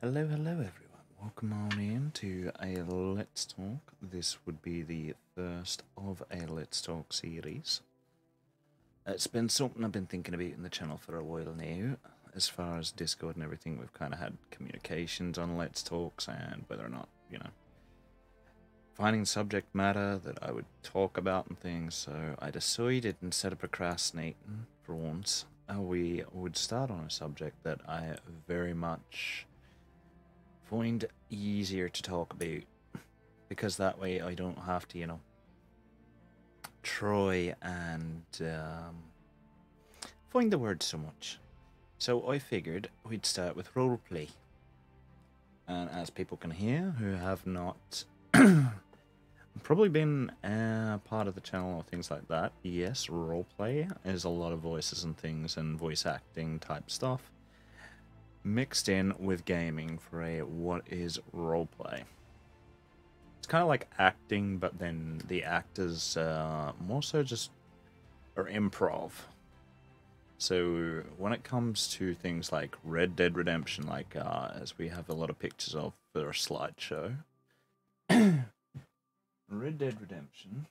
Hello, hello everyone. Welcome on in to a Let's Talk. This would be the first of a Let's Talk series. It's been something I've been thinking about in the channel for a while now. As far as Discord and everything, we've kind of had communications on Let's Talks and whether or not, you know, finding subject matter that I would talk about and things. So I decided instead of procrastinating for once, uh, we would start on a subject that I very much find easier to talk about because that way I don't have to, you know, try and um, find the word so much. So I figured we'd start with roleplay. And as people can hear who have not probably been uh, part of the channel or things like that, yes, roleplay is a lot of voices and things and voice acting type stuff mixed in with gaming for a what is roleplay. It's kind of like acting, but then the actors uh, more so just are improv. So when it comes to things like Red Dead Redemption, like uh, as we have a lot of pictures of for a slideshow, Red Dead Redemption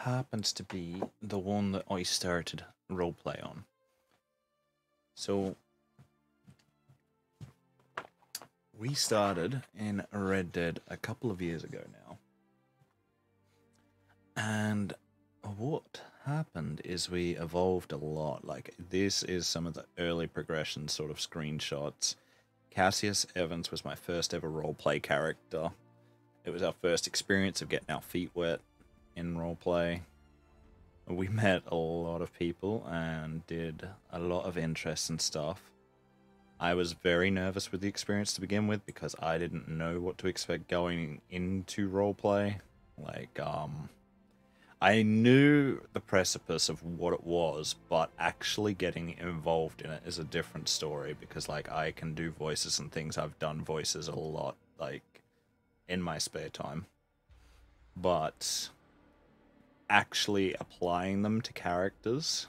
happens to be the one that I started roleplay on. So we started in Red Dead a couple of years ago now. And what happened is we evolved a lot. Like, this is some of the early progression sort of screenshots. Cassius Evans was my first ever roleplay character. It was our first experience of getting our feet wet in roleplay. We met a lot of people and did a lot of interesting stuff. I was very nervous with the experience to begin with because I didn't know what to expect going into roleplay. Like, um, I knew the precipice of what it was, but actually getting involved in it is a different story because, like, I can do voices and things. I've done voices a lot, like, in my spare time. But actually applying them to characters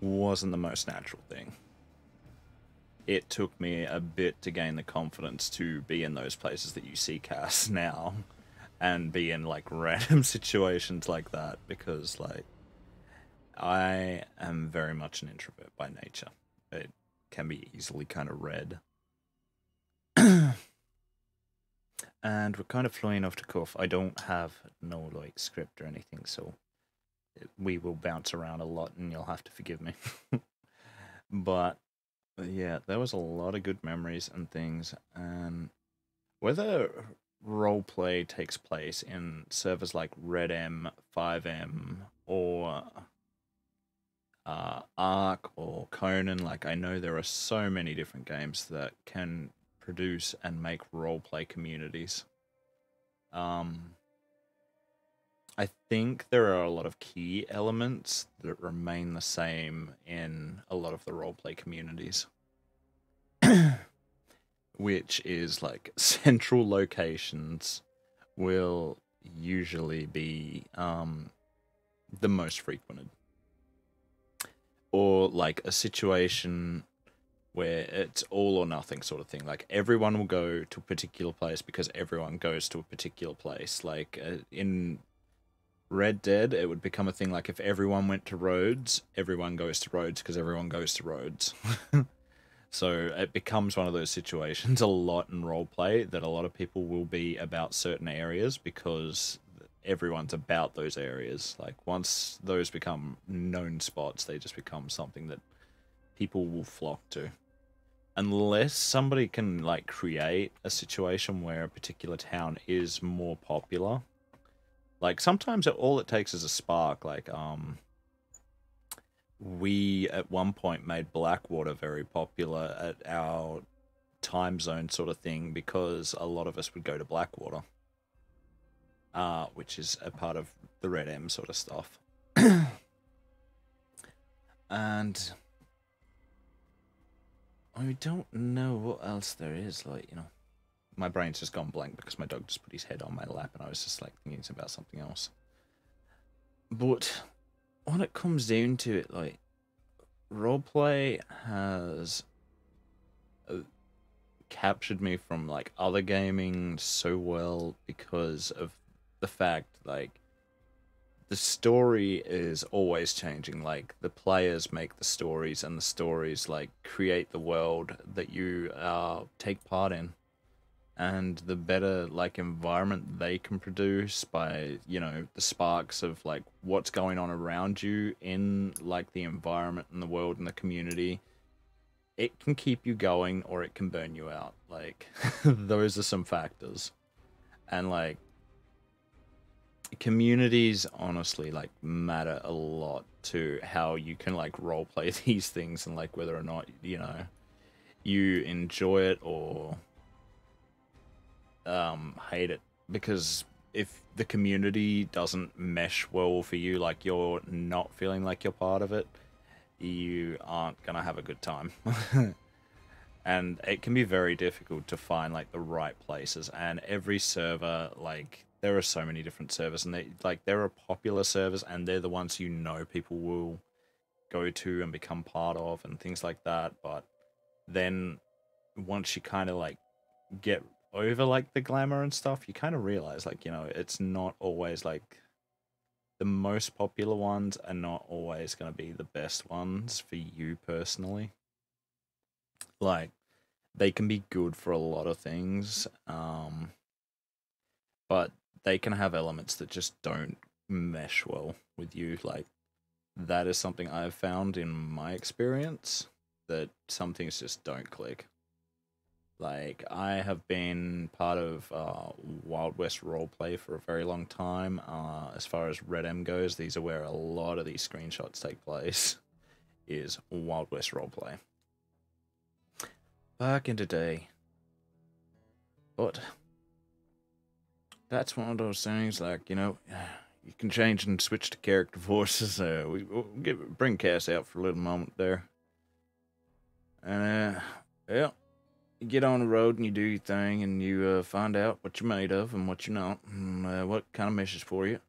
wasn't the most natural thing it took me a bit to gain the confidence to be in those places that you see Cass now and be in like random situations like that because like I am very much an introvert by nature. It can be easily kind of read. and we're kind of flying off the cuff. I don't have no like script or anything, so we will bounce around a lot and you'll have to forgive me. but yeah, there was a lot of good memories and things. And whether role play takes place in servers like Red M, FiveM, or uh, Ark or Conan, like I know there are so many different games that can produce and make role play communities. Um, I think there are a lot of key elements that remain the same in a lot of the roleplay communities. Which is like central locations will usually be um, the most frequented. Or like a situation where it's all or nothing sort of thing. Like everyone will go to a particular place because everyone goes to a particular place. Like uh, in Red Dead, it would become a thing like if everyone went to Rhodes, everyone goes to Rhodes because everyone goes to Rhodes. so it becomes one of those situations a lot in roleplay that a lot of people will be about certain areas because everyone's about those areas. Like once those become known spots, they just become something that people will flock to. Unless somebody can like create a situation where a particular town is more popular like sometimes it, all it takes is a spark. Like um, we at one point made Blackwater very popular at our time zone sort of thing because a lot of us would go to Blackwater, uh, which is a part of the RedM sort of stuff. and I don't know what else there is, like, you know my brain's just gone blank because my dog just put his head on my lap and I was just like thinking about something else. But when it comes down to it, like roleplay has captured me from like other gaming so well because of the fact like the story is always changing like the players make the stories and the stories like create the world that you uh, take part in and the better like environment they can produce by you know the sparks of like what's going on around you in like the environment and the world and the community it can keep you going or it can burn you out. Like those are some factors. And like communities honestly like matter a lot to how you can like role play these things and like whether or not you know you enjoy it or um, hate it because if the community doesn't mesh well for you, like you're not feeling like you're part of it, you aren't gonna have a good time. and it can be very difficult to find like the right places. And every server, like there are so many different servers, and they like there are popular servers, and they're the ones you know people will go to and become part of, and things like that. But then once you kind of like get over like the glamour and stuff, you kind of realize like, you know, it's not always like the most popular ones are not always going to be the best ones for you personally. Like they can be good for a lot of things um but they can have elements that just don't mesh well with you like that is something I've found in my experience that some things just don't click. Like I have been part of uh, Wild West roleplay for a very long time. Uh, as far as RedM goes, these are where a lot of these screenshots take place. Is Wild West roleplay. Back in the day. But that's one of those things. Like you know, you can change and switch to character voices. Uh, we give, bring Cass out for a little moment there. And uh, yeah get on the road and you do your thing and you uh, find out what you're made of and what you're not, and uh, what kind of meshes for you.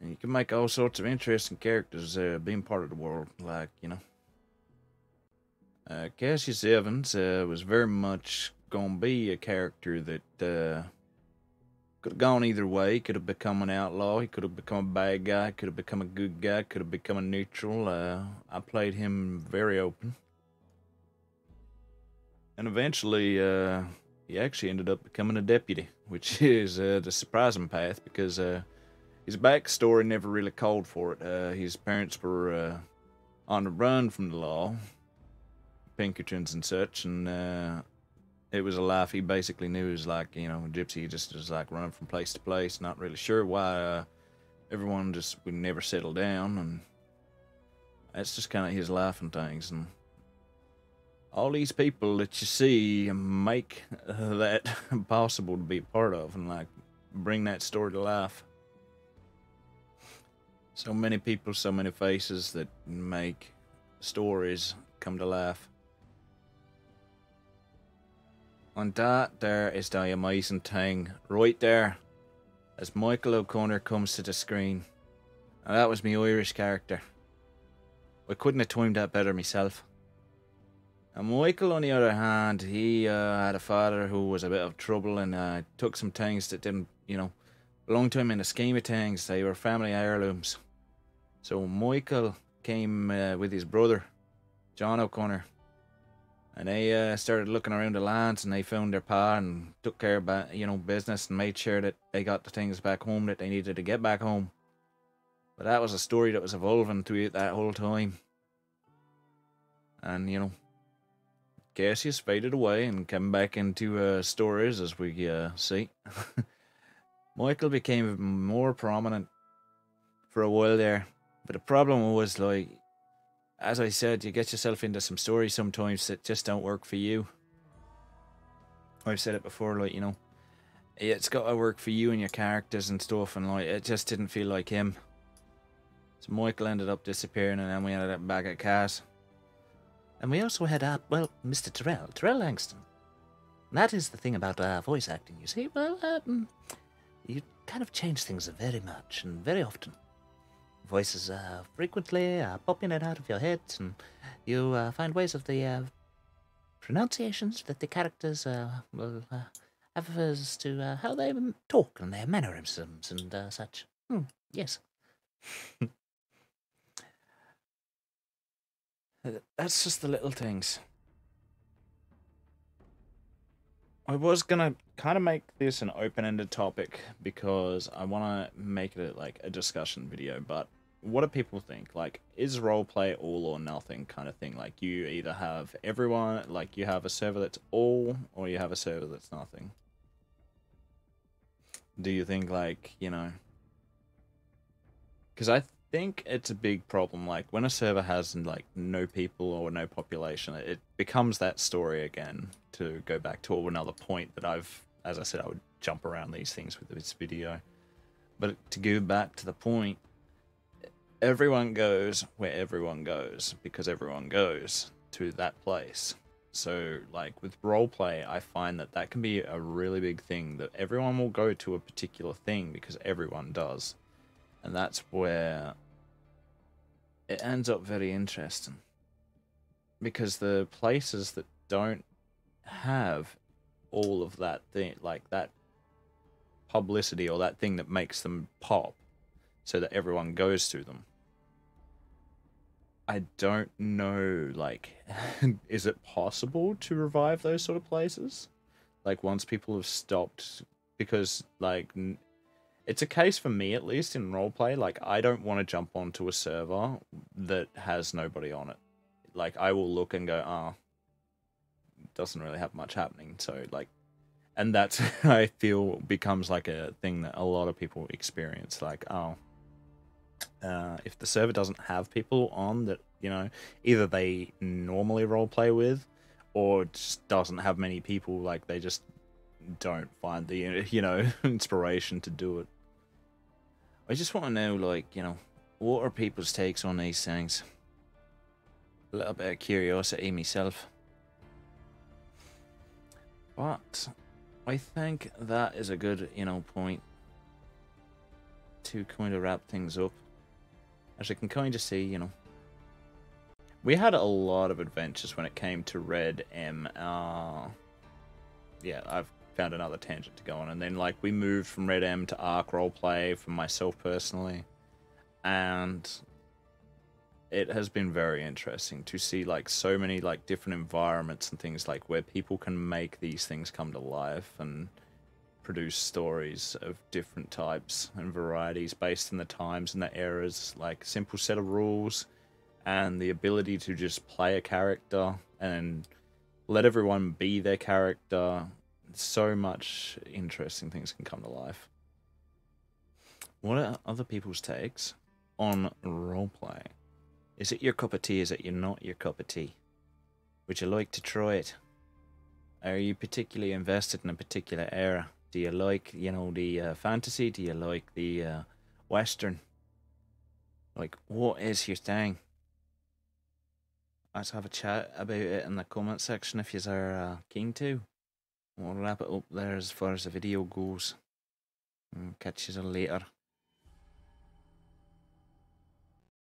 And you can make all sorts of interesting characters uh, being part of the world, like, you know. Uh, Cassius Evans uh, was very much going to be a character that uh, could have gone either way. He could have become an outlaw, he could have become a bad guy, could have become a good guy, could have become a neutral. Uh, I played him very open. And eventually, uh, he actually ended up becoming a deputy, which is uh, the surprising path because uh, his backstory never really called for it. Uh, his parents were uh, on the run from the law, Pinkertons and such, and uh, it was a life he basically knew. was like, you know, Gypsy just was like running from place to place, not really sure why everyone just would never settle down, and that's just kind of his life and things. And all these people that you see make that possible to be part of and like bring that story to life. So many people, so many faces that make stories come to life. And that there is the amazing thing right there as Michael O'Connor comes to the screen. And that was my Irish character. I couldn't have timed that better myself. And Michael, on the other hand, he uh, had a father who was a bit of trouble and uh, took some things that didn't, you know, belong to him in the scheme of things. They were family heirlooms. So Michael came uh, with his brother, John O'Connor, and they uh, started looking around the lands and they found their pa and took care of, you know, business and made sure that they got the things back home that they needed to get back home. But that was a story that was evolving throughout that whole time. And, you know, Cassius faded away and came back into uh, stories as we uh, see. Michael became more prominent for a while there, but the problem was like, as I said, you get yourself into some stories sometimes that just don't work for you. I've said it before, like you know, it's got to work for you and your characters and stuff, and like it just didn't feel like him. So Michael ended up disappearing, and then we ended up back at Cass. And we also had, well, Mr. Terrell, Terrell Langston. That is the thing about uh, voice acting, you see. Well, um, you kind of change things very much and very often. Voices uh, frequently uh, pop in out of your head, and you uh, find ways of the uh, pronunciations that the characters uh, will uh, have as to uh, how they talk and their mannerisms and such. Hmm, yes. Uh, Uh, that's just the little things. I was gonna kind of make this an open-ended topic because I want to make it like a discussion video. But what do people think? Like, is roleplay all or nothing kind of thing? Like, you either have everyone, like you have a server that's all, or you have a server that's nothing. Do you think like you know? Because I think it's a big problem. Like when a server has like no people or no population, it becomes that story again. To go back to another point that I've, as I said, I would jump around these things with this video. But to go back to the point, everyone goes where everyone goes because everyone goes to that place. So, like with roleplay, I find that that can be a really big thing that everyone will go to a particular thing because everyone does. And that's where it ends up very interesting. Because the places that don't have all of that thing, like that publicity or that thing that makes them pop, so that everyone goes to them. I don't know, like, is it possible to revive those sort of places? Like, once people have stopped, because, like, it's a case for me at least in roleplay. Like, I don't want to jump onto a server that has nobody on it. Like, I will look and go, ah, doesn't really have much happening. So, like, and that's, I feel, becomes like a thing that a lot of people experience. Like, oh, uh, if the server doesn't have people on that you know either they normally roleplay with or just doesn't have many people like they just don't find the you know inspiration to do it i just want to know like you know what are people's takes on these things a little bit of curiosity myself but i think that is a good you know point to kind of wrap things up as you can kind of see, you know, we had a lot of adventures when it came to RedM. Uh, yeah, I've found another tangent to go on, and then like we moved from RedM to Ark Roleplay for myself personally, and it has been very interesting to see like so many like different environments and things like where people can make these things come to life and produce stories of different types and varieties based on the times and the eras, like simple set of rules and the ability to just play a character and let everyone be their character. So much interesting things can come to life. What are other people's takes on roleplay? Is it your cup of tea? Is it not your cup of tea? Would you like to try it? Are you particularly invested in a particular era? Do you like, you know, the uh, fantasy? Do you like the uh, western? Like, what is your thing? Let's have a chat about it in the comment section if you are uh, keen to. We'll wrap it up there as far as the video goes. Catch you later.